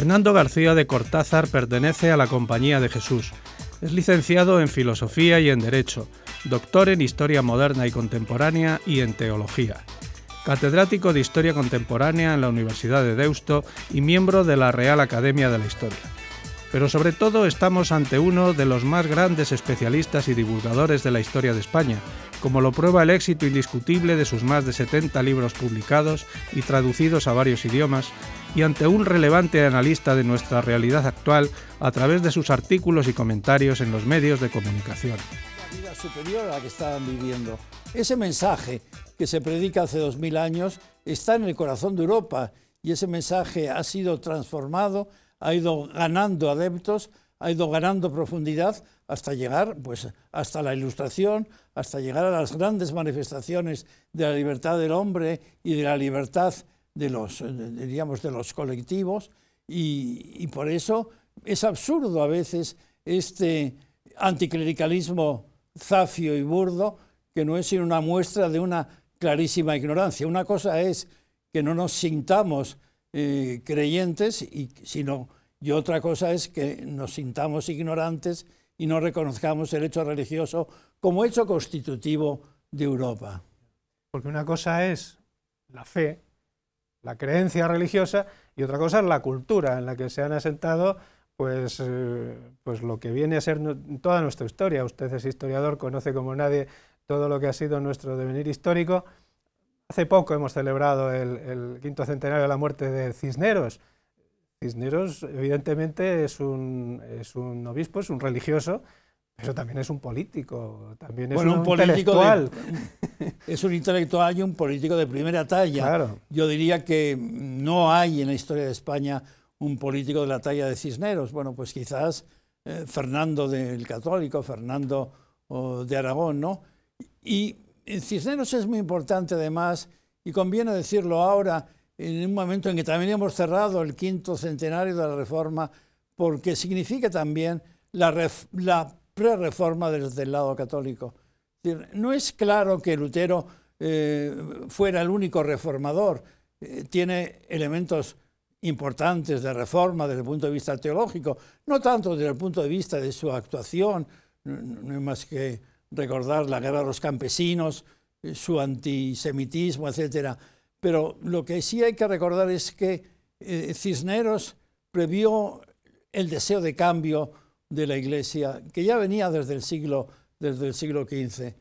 Fernando García de Cortázar pertenece a la Compañía de Jesús. Es licenciado en Filosofía y en Derecho, doctor en Historia Moderna y Contemporánea y en Teología. Catedrático de Historia Contemporánea en la Universidad de Deusto y miembro de la Real Academia de la Historia. Pero sobre todo estamos ante uno de los más grandes especialistas y divulgadores de la historia de España, como lo prueba el éxito indiscutible de sus más de 70 libros publicados y traducidos a varios idiomas, y ante un relevante analista de nuestra realidad actual a través de sus artículos y comentarios en los medios de comunicación. La vida superior a la que estaban viviendo. Ese mensaje que se predica hace dos mil años está en el corazón de Europa y ese mensaje ha sido transformado, ha ido ganando adeptos, ha ido ganando profundidad hasta llegar pues, hasta la ilustración, hasta llegar a las grandes manifestaciones de la libertad del hombre y de la libertad de los, diríamos, de los colectivos y, por eso es absurdo a veces este anticlericalismo zafio y burdo que no es sino una muestra de una clarísima ignorancia. Una cosa es que no nos sintamos eh, creyentes, y, sino, y otra cosa es que nos sintamos ignorantes y no reconozcamos el hecho religioso como hecho constitutivo de Europa. Porque una cosa es la fe la creencia religiosa y otra cosa es la cultura en la que se han asentado pues, eh, pues lo que viene a ser toda nuestra historia. Usted es historiador, conoce como nadie todo lo que ha sido nuestro devenir histórico. Hace poco hemos celebrado el, el quinto centenario de la muerte de Cisneros. Cisneros, evidentemente, es un, es un obispo, es un religioso, pero también es un político, también es un, intelectual. es un intelectual y un político de primera talla. Yo diría que no hay en la historia de España un político de la talla de Cisneros. Bueno, pues quizás eh, Fernando del Católico, Fernando de Aragón, ¿no? Y Cisneros es muy importante además, y conviene decirlo ahora, en un momento en que también hemos cerrado el quinto centenario de la Reforma, porque significa también la, la pre-reforma desde el lado católico. No es claro que Lutero eh, fuera el único reformador, eh, tiene elementos importantes de reforma desde el punto de vista teológico, no tanto desde el punto de vista de su actuación, no, hay más que recordar la guerra de los campesinos, eh, su antisemitismo, etc. Pero lo que sí hay que recordar es que Cisneros previó el deseo de cambio de la Iglesia, que ya venía desde el siglo, desde el siglo XV.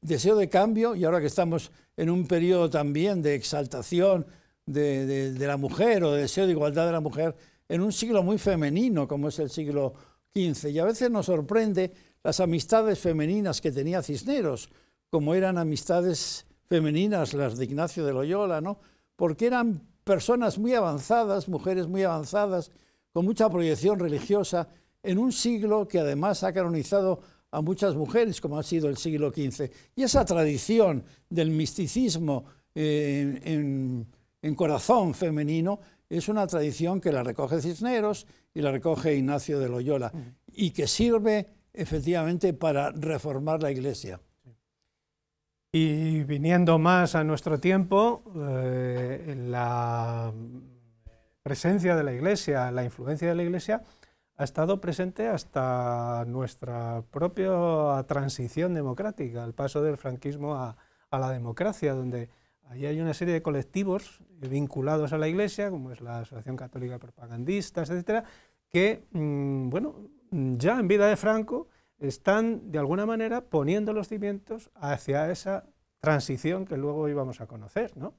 Deseo de cambio, y ahora que estamos en un periodo también de exaltación de, la mujer o de deseo de igualdad de la mujer, en un siglo muy femenino como es el siglo XV. Y a veces nos sorprende las amistades femeninas que tenía Cisneros, como eran amistades femeninas las de Ignacio de Loyola, ¿no? porque eran personas muy avanzadas, mujeres muy avanzadas, con mucha proyección religiosa en un siglo que además ha canonizado a muchas mujeres, como ha sido el siglo XV. Y esa tradición del misticismo eh, en, corazón femenino es una tradición que la recoge Cisneros y la recoge Ignacio de Loyola, y que sirve efectivamente para reformar la Iglesia. Y viniendo más a nuestro tiempo, eh, la presencia de la Iglesia, la influencia de la Iglesia, ha estado presente hasta nuestra propia transición democrática, el paso del franquismo a, la democracia, donde ahí hay una serie de colectivos vinculados a la Iglesia, como es la Asociación Católica de Propagandistas, etcétera, que, mm, bueno, ya en vida de Franco están de alguna manera poniendo los cimientos hacia esa transición que luego íbamos a conocer, ¿no?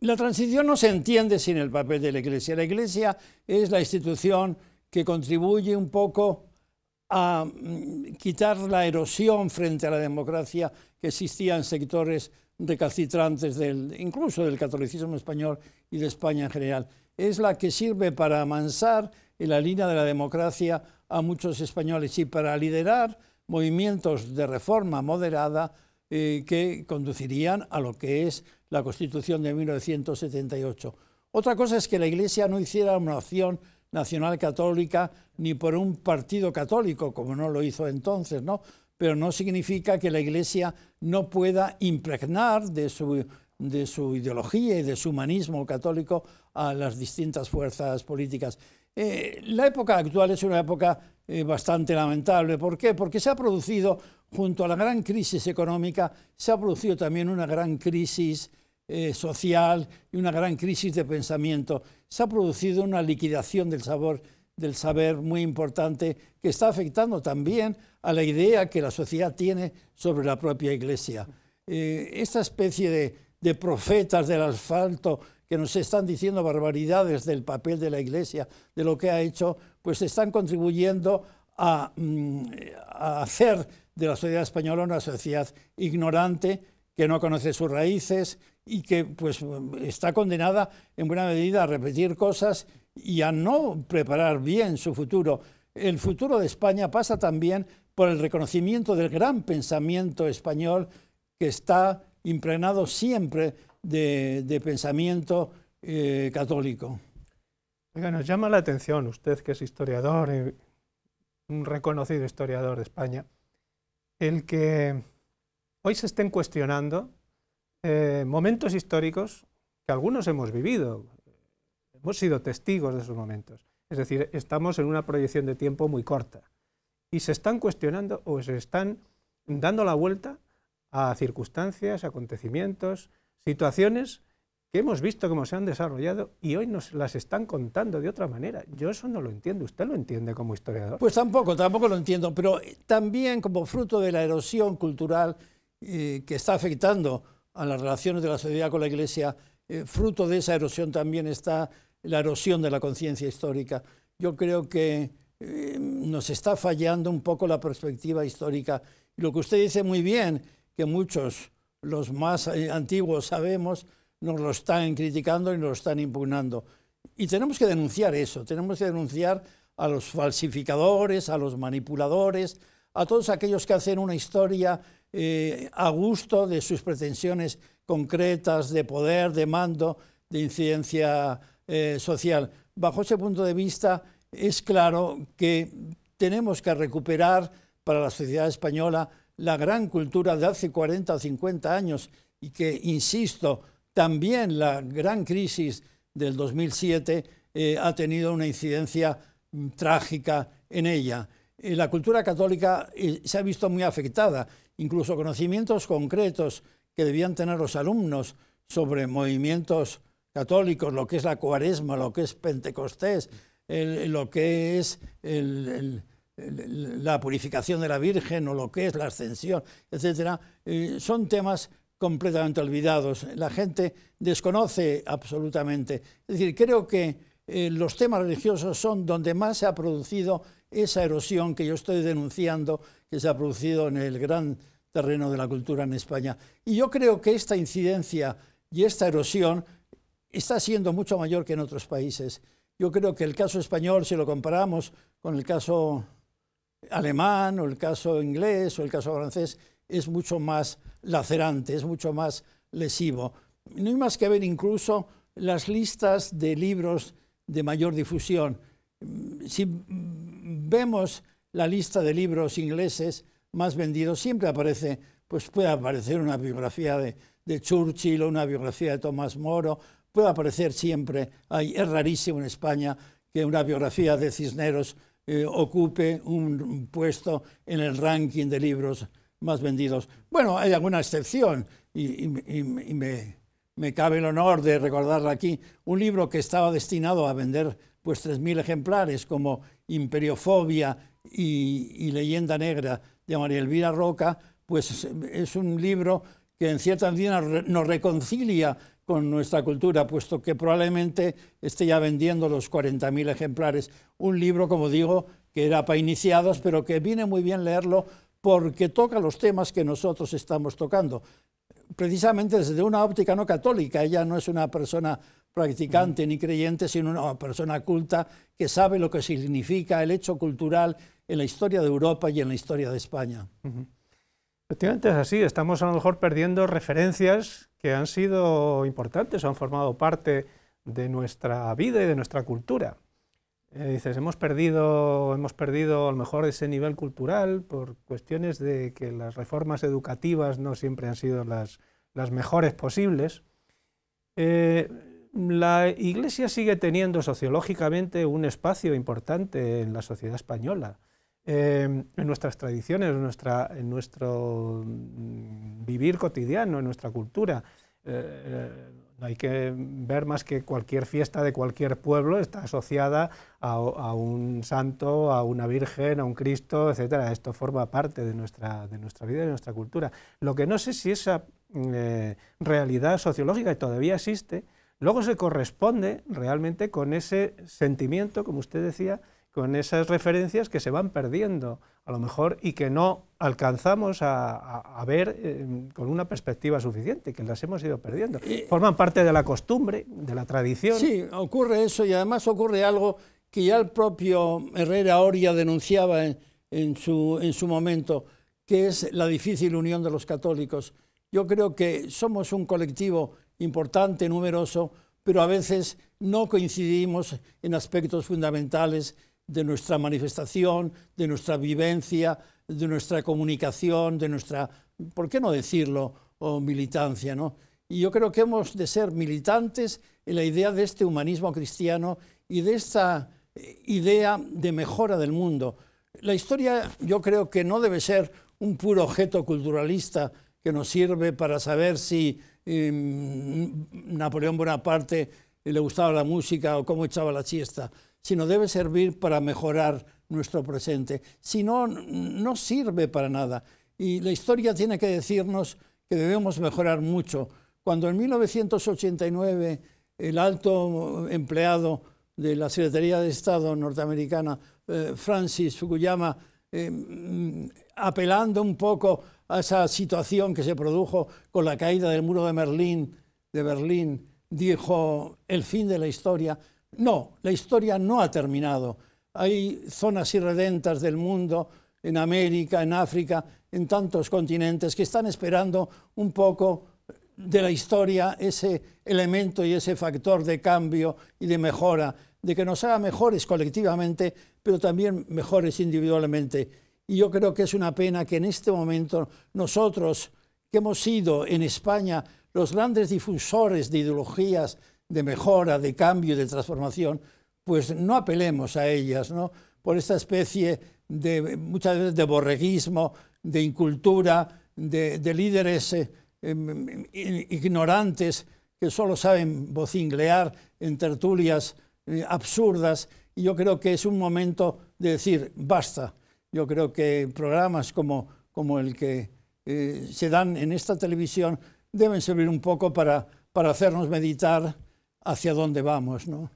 La transición no se entiende sin el papel de la Iglesia. La Iglesia es la institución que contribuye un poco a mm, quitar la erosión frente a la democracia que existía en sectores recalcitrantes del, incluso del catolicismo español y de España en general. Es la que sirve para amansar en la línea de la democracia a muchos españoles y para liderar movimientos de reforma moderada eh, que conducirían a lo que es la Constitución de 1978. Otra cosa es que la Iglesia no hiciera una acción nacional católica ni por un partido católico, como no lo hizo entonces, ¿no? Pero no significa que la Iglesia no pueda impregnar de su, de su ideología y de su humanismo católico a las distintas fuerzas políticas. Eh, la época actual es una época eh, bastante lamentable. ¿Por qué? Porque se ha producido, junto a la gran crisis económica, se ha producido también una gran crisis eh, social y una gran crisis de pensamiento. Se ha producido una liquidación del sabor del saber muy importante que está afectando también a la idea que la sociedad tiene sobre la propia Iglesia. esta especie de, profetas del asfalto que nos están diciendo barbaridades del papel de la Iglesia, de lo que ha hecho, pues están contribuyendo mm, a, hacer de la sociedad española una sociedad ignorante, que no conoce sus raíces y que pues, está condenada en buena medida a repetir cosas y a no preparar bien su futuro. El futuro de España pasa también por el reconocimiento del gran pensamiento español que está impregnado siempre de, pensamiento eh, católico. Oiga, nos llama la atención, usted que es historiador, un reconocido historiador de España, el que hoy se estén cuestionando eh, momentos históricos que algunos hemos vivido, hemos sido testigos de esos momentos. Es decir, estamos en una proyección de tiempo muy corta y se están cuestionando o se están dando la vuelta a circunstancias, acontecimientos, situaciones que hemos visto cómo se han desarrollado y hoy nos las están contando de otra manera. Yo eso no lo entiendo. ¿Usted lo entiende como historiador? Pues tampoco, tampoco lo entiendo, pero también como fruto de la erosión cultural eh, que está afectando a las relaciones de la sociedad con la Iglesia, eh, fruto de esa erosión también está la erosión de la conciencia histórica. Yo creo que eh, nos está fallando un poco la perspectiva histórica. Lo que usted dice muy bien, que muchos los más eh, antiguos sabemos, nos lo están criticando y nos lo están impugnando. Y tenemos que denunciar eso, tenemos que denunciar a los falsificadores, a los manipuladores, a todos aquellos que hacen una historia eh, a gusto de sus pretensiones concretas de poder, de mando, de incidencia eh, social. Bajo ese punto de vista, es claro que tenemos que recuperar para la sociedad española la gran cultura de hace 40 o 50 años y que, insisto, también la gran crisis del 2007 eh, ha tenido una incidencia mm, trágica en ella. Eh, la cultura católica eh, se ha visto muy afectada, incluso conocimientos concretos que debían tener los alumnos sobre movimientos católicos, lo que es la cuaresma, lo que es Pentecostés, lo que es la purificación de la Virgen o lo que es la ascensión, etcétera, eh, son temas completamente olvidados. La gente desconoce absolutamente. Es decir, creo que los temas religiosos son donde más se ha producido esa erosión que yo estoy denunciando, que se ha producido en el gran terreno de la cultura en España. Y yo creo que esta incidencia y esta erosión está siendo mucho mayor que en otros países. Yo creo que el caso español, si lo comparamos con el caso alemán o el caso inglés o el caso francés es mucho más lacerante, es mucho más lesivo. No hay más que ver incluso las listas de libros de mayor difusión. Si vemos la lista de libros ingleses más vendidos, siempre aparece, pues puede aparecer una biografía de, Churchill o una biografía de Tomás Moro, puede aparecer siempre, es rarísimo en España que una biografía de Cisneros eh, ocupe un puesto en el ranking de libros más vendidos. Bueno, hay alguna excepción y, me, cabe el honor de recordarla aquí. Un libro que estaba destinado a vender pues 3.000 ejemplares como Imperiofobia y, Leyenda Negra de María Elvira Roca, pues es un libro que en cierta medida nos reconcilia con nuestra cultura, puesto que probablemente esté ya vendiendo los 40.000 ejemplares. Un libro, como digo, que era para iniciados, pero que viene muy bien leerlo porque toca los temas que nosotros estamos tocando. Precisamente desde una óptica no católica, ella no es una persona practicante ni creyente, sino una persona culta que sabe lo que significa el hecho cultural en la historia de Europa y en la historia de España. Efectivamente es así, estamos a lo mejor perdiendo referencias que han sido importantes, han formado parte de nuestra vida y de nuestra cultura. Eh, dices, hemos perdido, hemos perdido a lo mejor ese nivel cultural por cuestiones de que las reformas educativas no siempre han sido las, mejores posibles. Eh, la Iglesia sigue teniendo sociológicamente un espacio importante en la sociedad española, em, en nuestras tradiciones, en, nuestra, en nuestro mm, vivir cotidiano, en nuestra cultura. Eh, hay que ver más que cualquier fiesta de cualquier pueblo está asociada a, un santo, a una virgen, a un Cristo, etc. Esto forma parte de nuestra, de nuestra vida y de nuestra cultura. Lo que no sé si esa eh, realidad sociológica que todavía existe, luego se corresponde realmente con ese sentimiento, como usted decía, con esas referencias que se van perdiendo, a lo mejor, y que no alcanzamos a, ver eh, con una perspectiva suficiente, que las hemos ido perdiendo. Forman parte de la costumbre, de la tradición. Sí, ocurre eso y además ocurre algo que ya el propio Herrera Oria denunciaba en, su, en su momento, que es la difícil unión de los católicos. Yo creo que somos un colectivo importante, numeroso, pero a veces no coincidimos en aspectos fundamentales de nuestra manifestación, de nuestra vivencia, de nuestra comunicación, de nuestra, ¿por qué no decirlo?, o militancia. ¿no? Y yo creo que hemos de ser militantes en la idea de este humanismo cristiano y de esta eh, idea de mejora del mundo. La historia yo creo que no debe ser un puro objeto culturalista que nos sirve para saber si em, Napoleón Bonaparte le gustaba la música o cómo echaba la siesta sino debe servir para mejorar nuestro presente. Si no, no sirve para nada. Y la historia tiene que decirnos que debemos mejorar mucho. Cuando en 1989 el alto empleado de la Secretaría de Estado norteamericana, eh, Francis Fukuyama, eh, mm, apelando un poco a esa situación que se produjo con la caída del muro de Berlín, dijo el fin de la historia, no, la historia no ha terminado. Hay zonas irredentas del mundo, en América, en África, en tantos continentes, que están esperando un poco de la historia ese elemento y ese factor de cambio y de mejora, de que nos haga mejores colectivamente, pero también mejores individualmente. Y yo creo que es una pena que en este momento nosotros, que hemos sido en España los grandes difusores de ideologías de mejora, de cambio, de transformación, pues no apelemos a ellas, ¿no? Por esta especie de, muchas veces, de borreguismo, de incultura, de, líderes eh, em, ignorantes que solo saben vocinglear en tertulias eh, absurdas. Y yo creo que es un momento de decir, basta. Yo creo que programas como, como el que eh, se dan en esta televisión deben servir un poco para, para hacernos meditar hacia dónde vamos, ¿no?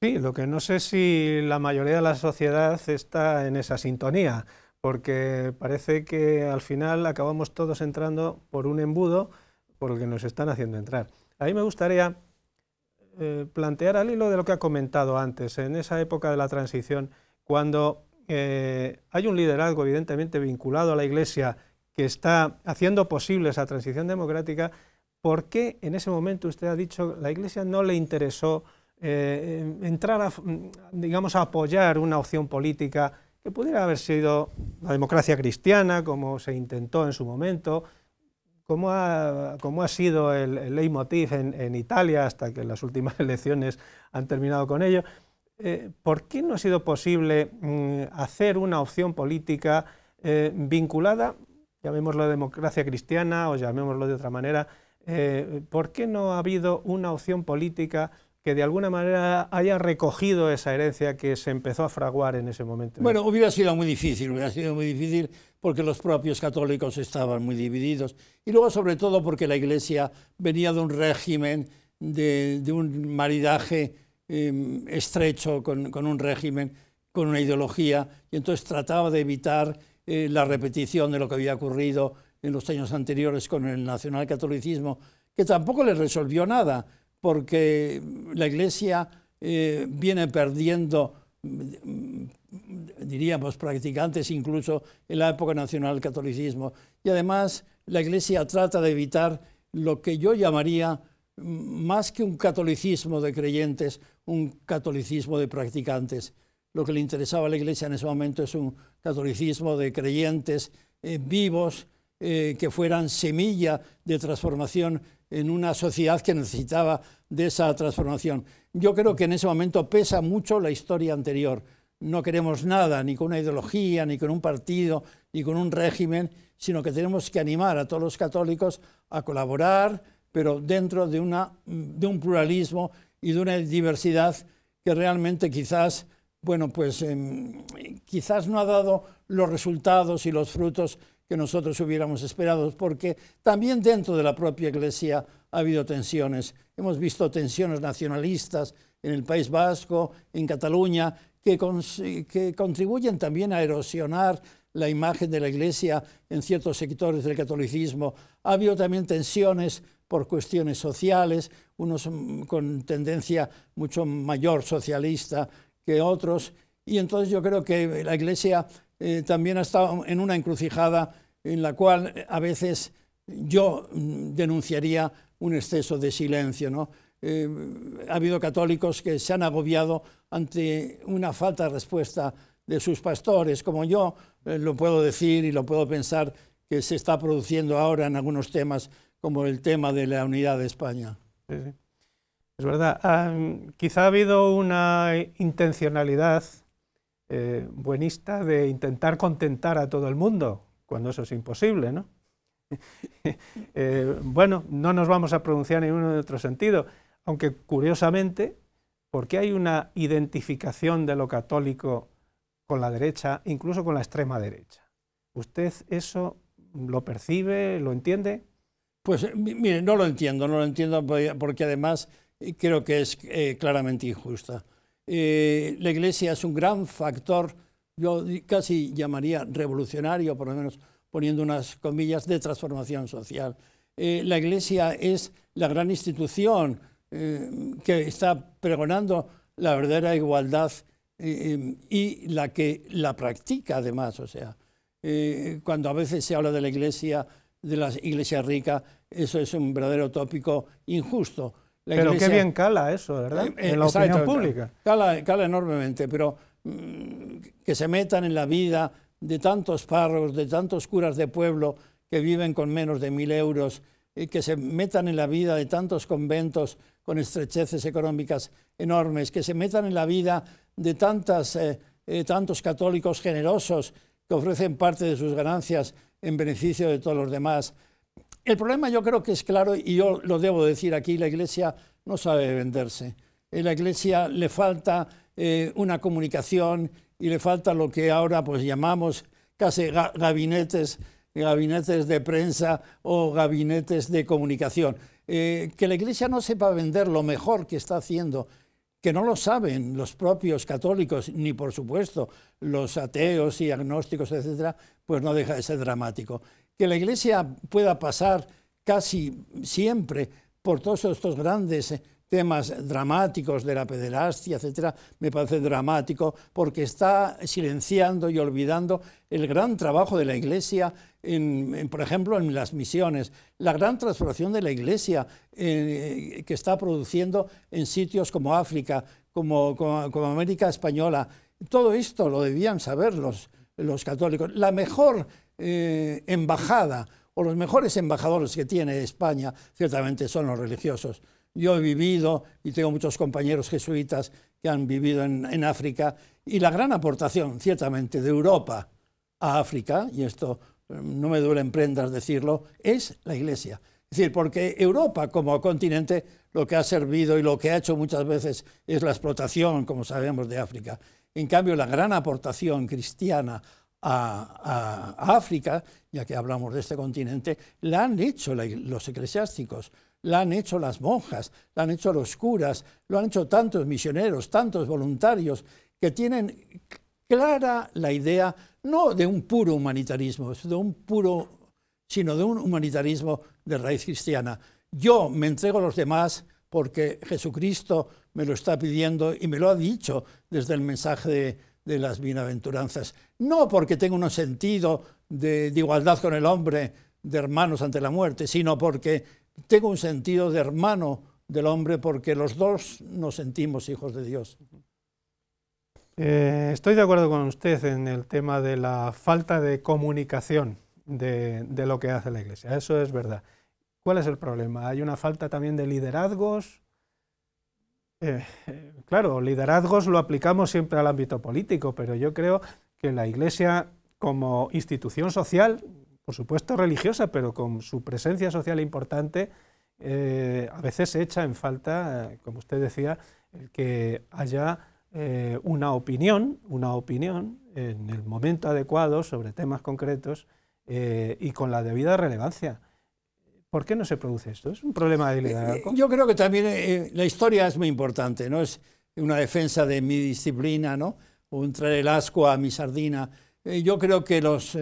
Sí, lo que no sé si la mayoría de la sociedad está en esa sintonía, porque parece que al final acabamos todos entrando por un embudo por el que nos están haciendo entrar. A mí me gustaría eh, plantear al hilo de lo que ha comentado antes, en esa época de la transición, cuando eh, hay un liderazgo evidentemente vinculado a la Iglesia que está haciendo posible esa transición democrática, ¿Por qué en ese momento usted ha dicho la Iglesia no le interesó eh, entrar a, digamos, a apoyar una opción política que pudiera haber sido la democracia cristiana, como se intentó en su momento, como ha, ha sido el, leitmotiv en, Italia hasta que las últimas elecciones han terminado con ello. Eh, ¿Por qué no ha sido posible mm, hacer una opción política eh, vinculada, llamémoslo democracia cristiana o llamémoslo de otra manera, eh, ¿por qué no ha habido una opción política que de alguna manera haya recogido esa herencia que se empezó a fraguar en ese momento? Bueno, hubiera sido muy difícil, hubiera sido muy difícil porque los propios católicos estaban muy divididos y luego sobre todo porque la Iglesia venía de un régimen, de, un maridaje em, estrecho con, un régimen, con una ideología y entonces trataba de evitar eh, la repetición de lo que había ocurrido en los años anteriores con el nacionalcatolicismo, que tampoco le resolvió nada, porque la Iglesia eh, viene perdiendo, mm, diríamos, practicantes incluso en la época nacionalcatolicismo. Y además la Iglesia trata de evitar lo que yo llamaría mm, más que un catolicismo de creyentes, un catolicismo de practicantes. Lo que le interesaba a la Iglesia en ese momento es un catolicismo de creyentes eh, vivos, eh, que fueran semilla de transformación en una sociedad que necesitaba de esa transformación. Yo creo que en ese momento pesa mucho la historia anterior. No queremos nada, ni con una ideología, ni con un partido, ni con un régimen, sino que tenemos que animar a todos los católicos a colaborar, pero dentro de, un pluralismo y de una diversidad que realmente quizás, bueno, pues em, quizás no ha dado los resultados y los frutos que nosotros hubiéramos esperado, porque también dentro de la propia Iglesia ha habido tensiones. Hemos visto tensiones nacionalistas en el País Vasco, en Cataluña, que, que contribuyen también a erosionar la imagen de la Iglesia en ciertos sectores del catolicismo. Ha habido también tensiones por cuestiones sociales, unos con tendencia mucho mayor socialista que otros, y entonces yo creo que la Iglesia eh, también ha estado en una encrucijada en la cual eh, a veces yo mm, denunciaría un exceso de silencio. ¿no? Eh, ha habido católicos que se han agobiado ante una falta de respuesta de sus pastores, como yo lo puedo decir y lo puedo pensar que se está produciendo ahora en algunos temas, como el tema de la unidad de España. Es verdad. Ah, quizá ha habido una intencionalidad eh, buenista de intentar contentar a todo el mundo, cuando eso es imposible, ¿no? Eh, bueno, no nos vamos a pronunciar en uno de otro sentido, aunque curiosamente, porque hay una identificación de lo católico con la derecha, incluso con la extrema derecha. ¿Usted eso lo percibe, lo entiende? Pues mire, no lo entiendo, no lo entiendo porque además creo que es eh, claramente injusta. Eh, la Iglesia es un gran factor, yo casi llamaría revolucionario, por lo menos poniendo unas comillas, de transformación social. Eh, la Iglesia es la gran institución eh, que está pregonando la verdadera igualdad y la que la practica además. O sea, cuando a veces se habla de la Iglesia, de la Iglesia rica, eso es un verdadero tópico injusto pero qué bien cala eso, ¿verdad? Eh, en la opinión pública. Cala, cala enormemente, pero mm, que se metan en la vida de tantos párrocos, de tantos curas de pueblo que viven con menos de mil euros, y que se metan en la vida de tantos conventos con estrecheces económicas enormes, que se metan en la vida de tantas, eh, eh, tantos católicos generosos que ofrecen parte de sus ganancias en beneficio de todos los demás. El problema yo creo que es claro, y yo lo debo decir aquí, la Iglesia no sabe venderse. En la Iglesia le falta eh, una comunicación y le falta lo que ahora pues llamamos casi gabinetes, gabinetes de prensa o gabinetes de comunicación. Que la Iglesia no sepa vender lo mejor que está haciendo, que no lo saben los propios católicos, ni por supuesto los ateos y agnósticos, etcétera, pues no deja de ser dramático. Que la Iglesia pueda pasar casi siempre por todos estos grandes eh, temas dramáticos de la pederastia, etcétera, me parece dramático porque está silenciando y olvidando el gran trabajo de la Iglesia, por ejemplo, en las misiones, la gran transformación de la Iglesia eh, que está produciendo en sitios como África, como, América Española. Todo esto lo debían saber los, los católicos. La mejor eh, embajada o los mejores embajadores que tiene España ciertamente son los religiosos. Yo he vivido y tengo muchos compañeros jesuitas que han vivido en, África y la gran aportación ciertamente de Europa a África, y esto eh, no me duele en prendas decirlo, es la Iglesia. Es decir, porque Europa como continente lo que ha servido y lo que ha hecho muchas veces es la explotación, como sabemos, de África. En cambio, la gran aportación cristiana a, África, ya que hablamos de este continente, la han hecho los eclesiásticos, la han hecho las monjas, la han hecho los curas, lo han hecho tantos misioneros, tantos voluntarios, que tienen clara la idea no de un puro humanitarismo, de un puro, sino de un humanitarismo de raíz cristiana. Yo me entrego a los demás porque Jesucristo me lo está pidiendo y me lo ha dicho desde el mensaje de, de las bienaventuranzas. No porque tenga un sentido de, igualdad con el hombre, de hermanos ante la muerte, sino porque tengo un sentido de hermano del hombre porque los dos nos sentimos hijos de Dios. Eh, estoy de acuerdo con usted en el tema de la falta de comunicación de, de, lo que hace la Iglesia, eso es verdad. ¿Cuál es el problema? ¿Hay una falta también de liderazgos? Eh, eh, claro, liderazgos lo aplicamos siempre al ámbito político, pero yo creo que la Iglesia como institución social, por supuesto religiosa, pero con su presencia social importante, eh, a veces se echa en falta, como usted decía, el que haya una opinión, una opinión en el momento adecuado sobre temas concretos y con la debida relevancia. ¿Por qué no se produce esto? ¿Es un problema de liderazgo? Eh, yo creo que también eh, la historia es muy importante, ¿no? Es una defensa de mi disciplina, ¿no? Un traer el asco a mi sardina. Eh, yo creo que los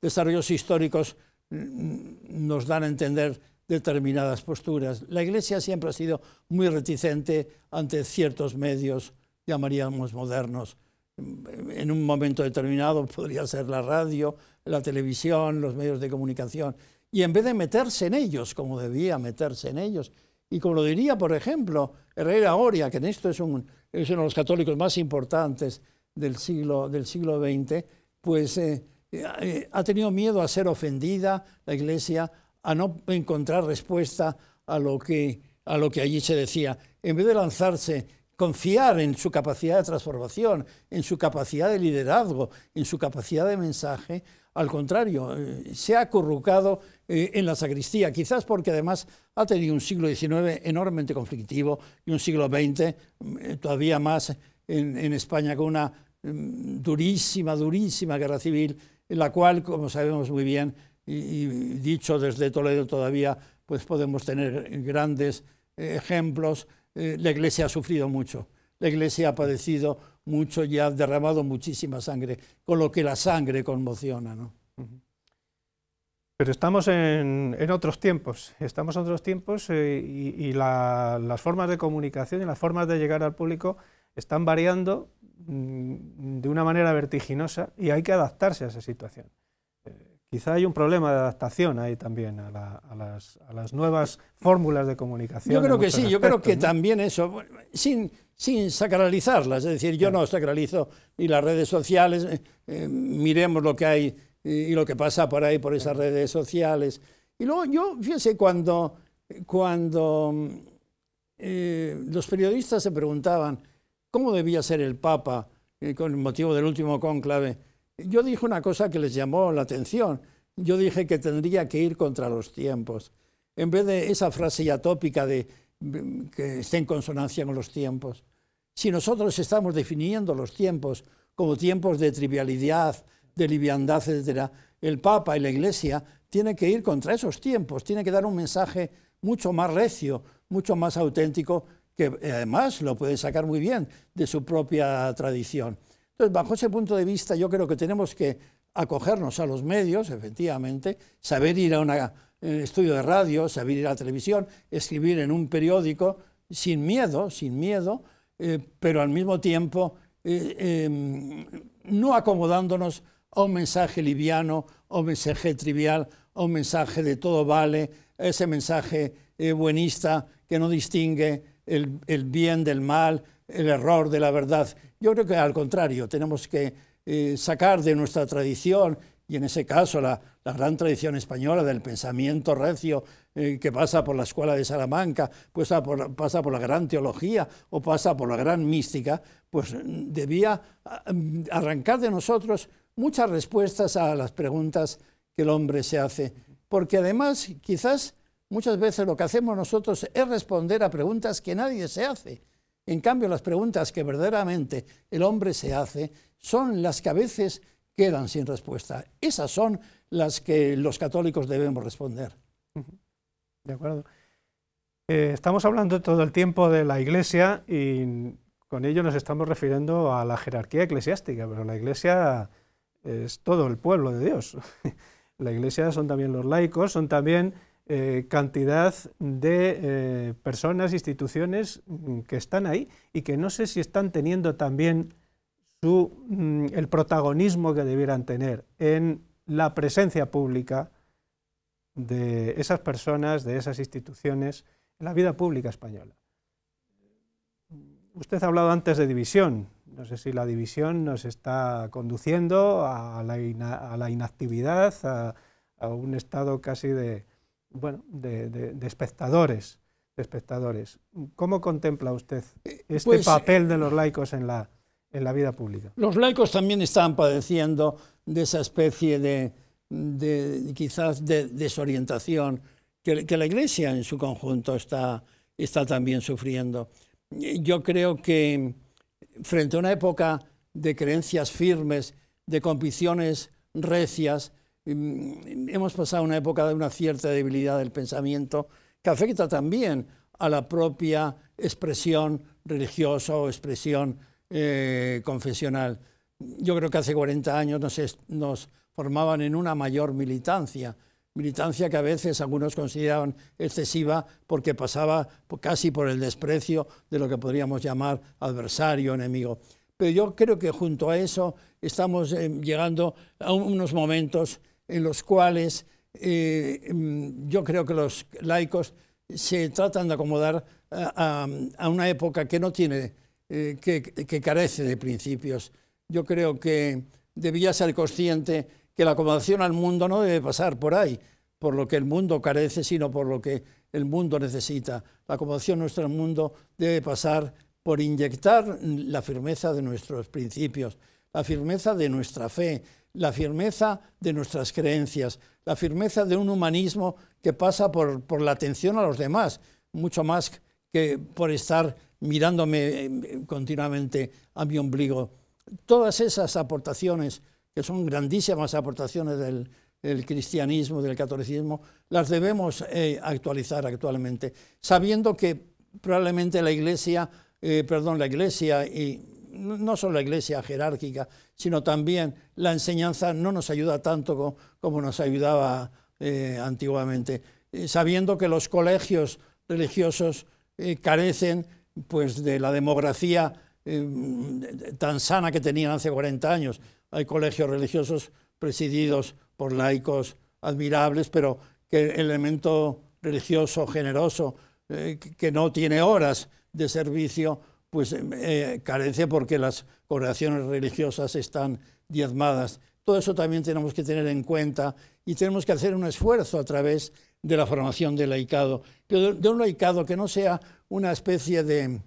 desarrollos históricos mm, nos dan a entender determinadas posturas. La Iglesia siempre ha sido muy reticente ante ciertos medios, llamaríamos modernos. En un momento determinado podría ser la radio, la televisión, los medios de comunicación y en vez de meterse en ellos, como debía meterse en ellos, y como lo diría, por ejemplo, Herrera Oria, que en esto es, uno de los católicos más importantes del siglo, del siglo XX, pues eh, eh, ha tenido miedo a ser ofendida la Iglesia, a no encontrar respuesta a lo, que, a lo que allí se decía. En vez de lanzarse, confiar en su capacidad de transformación, en su capacidad de liderazgo, en su capacidad de mensaje, al contrario, eh, se ha acurrucado eh, en la sacristía, quizás porque además ha tenido un siglo XIX enormemente conflictivo y un siglo XX eh, todavía más en, España con una mm, durísima, durísima guerra civil, en la cual, como sabemos muy bien, y, dicho desde Toledo todavía, pues podemos tener grandes ejemplos, la Iglesia ha sufrido mucho. La Iglesia ha padecido mucho y ha derramado muchísima sangre, con lo que la sangre conmociona. ¿no? Pero estamos en, otros tiempos, estamos en otros tiempos eh, y, las formas de comunicación y las formas de llegar al público están variando mm, de una manera vertiginosa y hay que adaptarse a esa situación. Eh, quizá hay un problema de adaptación ahí también a, las, nuevas fórmulas de comunicación. Yo creo que sí, yo creo que también eso, sin, sin sacralizarlas. Es decir, yo no sacralizo ni las redes sociales, eh, eh, miremos lo que hay y, lo que pasa por ahí, por esas redes sociales. Y luego yo, fíjense, cuando, cuando eh, los periodistas se preguntaban cómo debía ser el Papa con el motivo del último cónclave, yo dije una cosa que les llamó la atención. Yo dije que tendría que ir contra los tiempos. En vez de esa frase ya tópica de que esté en consonancia con los tiempos. Si nosotros estamos definiendo los tiempos como tiempos de trivialidad, de liviandad, etc., el Papa y la Iglesia tienen que ir contra esos tiempos, tienen que dar un mensaje mucho más recio, mucho más auténtico, que además lo puede sacar muy bien de su propia tradición. Entonces, bajo ese punto de vista, yo creo que tenemos que acogernos a los medios, efectivamente, saber ir a una en estudio de radio, saber ir a la televisión, escribir en un periódico, sin miedo, sin miedo, eh, pero al mismo tiempo eh, em, no acomodándonos a un mensaje liviano, a un mensaje trivial, a un mensaje de todo vale, ese mensaje eh, buenista que no distingue el, bien del mal, el error de la verdad. Yo creo que al contrario, tenemos que sacar de nuestra tradición y en ese caso la, gran tradición española del pensamiento recio eh, que pasa por la escuela de Salamanca, pues pasa por la gran teología o pasa por la gran mística, pues debía mm, arrancar de nosotros muchas respuestas a las preguntas que el hombre se hace. Porque además, quizás muchas veces lo que hacemos nosotros es responder a preguntas que nadie se hace. En cambio, las preguntas que verdaderamente el hombre se hace son las que a veces quedan sin respuesta. Esas son las que los católicos debemos responder. De acuerdo. Eh, estamos hablando todo el tiempo de la Iglesia y con ello nos estamos refiriendo a la jerarquía eclesiástica, pero la Iglesia es todo el pueblo de Dios. la Iglesia son también los laicos, son también eh, cantidad de eh, personas, instituciones que están ahí y que no sé si están teniendo también Mm, el protagonismo que debieran tener en la presencia pública de esas personas, de esas instituciones, en la vida pública española. Usted ha hablado antes de división. No sé si la división nos está conduciendo a la, inactividad, a, un estado casi de, bueno, de, espectadores, de espectadores. ¿Cómo contempla usted eh, este pues, papel de los laicos en la, en la vida pública? Los laicos también están padeciendo de esa especie de, quizás de desorientación que, la Iglesia en su conjunto está, está también sufriendo. Yo creo que frente a una época de creencias firmes, de convicciones recias, hemos pasado una época de una cierta debilidad del pensamiento que afecta también a la propia expresión religiosa o expresión eh, confesional. Yo creo que hace 40 años nos, nos formaban en una mayor militancia, militancia que a veces algunos consideraban excesiva porque pasaba casi por el desprecio de lo que podríamos llamar adversario, enemigo. Pero yo creo que junto a eso estamos eh, llegando a unos momentos en los cuales eh, mm, yo creo que los laicos se tratan de acomodar a, una época que no tiene, eh, que carece de principios. Yo creo que debía ser consciente que la acomodación al mundo no debe pasar por ahí, por lo que el mundo carece, sino por lo que el mundo necesita. La acomodación nuestro mundo debe pasar por inyectar la firmeza de nuestros principios, la firmeza de nuestra fe, la firmeza de nuestras creencias, la firmeza de un humanismo que pasa por, por la atención a los demás, mucho más que por estar mirándome eh, continuamente a mi ombligo. Todas esas aportaciones que son grandísimas aportaciones del, cristianismo, del catolicismo, las debemos eh, actualizar actualmente, sabiendo que probablemente la Iglesia, eh, perdón, la Iglesia y no solo la Iglesia jerárquica, sino también la enseñanza no nos ayuda tanto como, nos ayudaba eh, antiguamente, sabiendo que los colegios religiosos carecen pues de la demografía tan sana que tenían hace 40 años, hay colegios religiosos presididos por laicos admirables, pero que el elemento religioso generoso, eh, que no tiene horas de servicio, pues eh, carece porque las congregaciones religiosas están diezmadas. Todo eso también tenemos que tener en cuenta y tenemos que hacer un esfuerzo a través de la formación del laicado, de un laicado que no sea una especie de,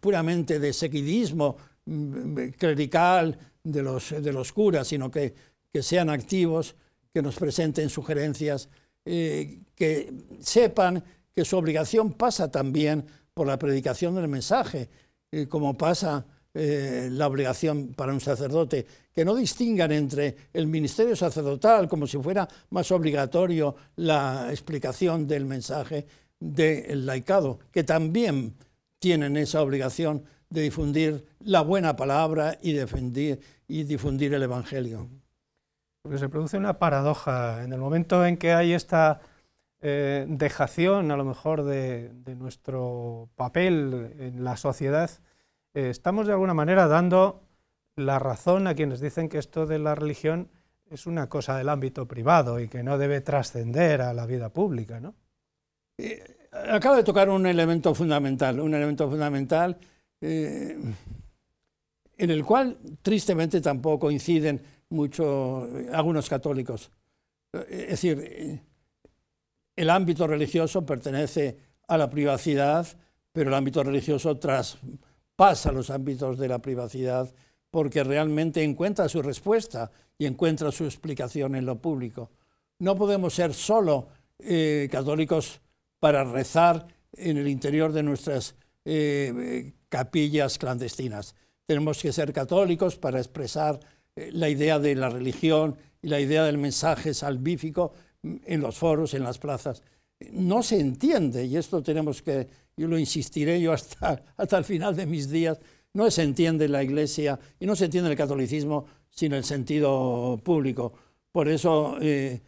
puramente de seguidismo Mm, clerical de los, de los curas, sino que, que sean activos, que nos presenten sugerencias, eh, que sepan que su obligación pasa también por la predicación del mensaje, eh, como pasa eh, la obligación para un sacerdote, que no distingan entre el ministerio sacerdotal como si fuera más obligatorio la explicación del mensaje del laicado, que también tienen esa obligación de difundir la buena palabra y, defender, y difundir el Evangelio. Porque se produce una paradoja. En el momento en que hay esta eh, dejación, a lo mejor, de, nuestro papel en la sociedad, eh, estamos de alguna manera dando la razón a quienes dicen que esto de la religión es una cosa del ámbito privado y que no debe trascender a la vida pública. ¿no? Eh, acaba de tocar un elemento fundamental, un elemento fundamental eh, en el cual tristemente tampoco coinciden mucho algunos católicos. Es decir, el ámbito religioso pertenece a la privacidad, pero el ámbito religioso traspasa los ámbitos de la privacidad porque realmente encuentra su respuesta y encuentra su explicación en lo público. No podemos ser solo eh, católicos para rezar en el interior de nuestras eh, capillas clandestinas. Tenemos que ser católicos para expresar eh, la idea de la religión y la idea del mensaje salvífico en los foros, en las plazas. No se entiende, y esto tenemos que, yo lo insistiré yo hasta, hasta el final de mis días, no se entiende la Iglesia y no se entiende el catolicismo sin el sentido público. Por eso eh,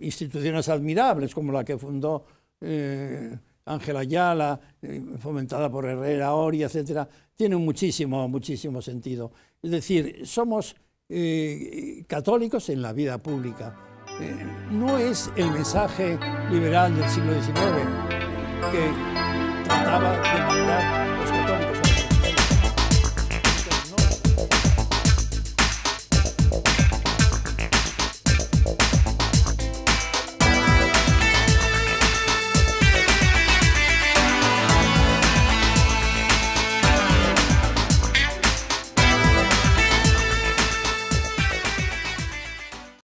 instituciones admirables como la que fundó eh, Ángela Ayala, eh, fomentada por Herrera, Ori, etcétera, tiene muchísimo, muchísimo sentido. Es decir, somos eh, católicos en la vida pública. Eh, no es el mensaje liberal del siglo XIX que trataba de mandar